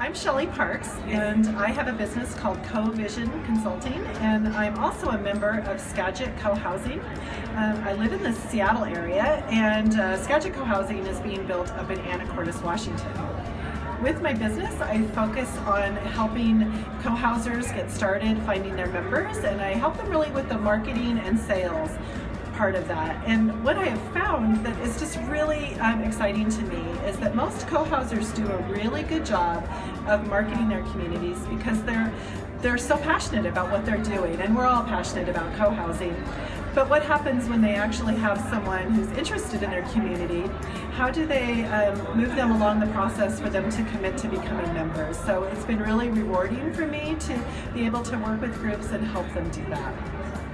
I'm Shelly Parks, and I have a business called Co-Vision Consulting, and I'm also a member of Skagit Co-Housing. Um, I live in the Seattle area, and uh, Skagit Co-Housing is being built up in Anacortes, Washington. With my business, I focus on helping co-housers get started finding their members, and I help them really with the marketing and sales part of that. And what I have found that is just really um, exciting to me is that most co-housers do a really good job of marketing their communities because they're they're so passionate about what they're doing, and we're all passionate about co-housing. But what happens when they actually have someone who's interested in their community? How do they um, move them along the process for them to commit to becoming members? So it's been really rewarding for me to be able to work with groups and help them do that.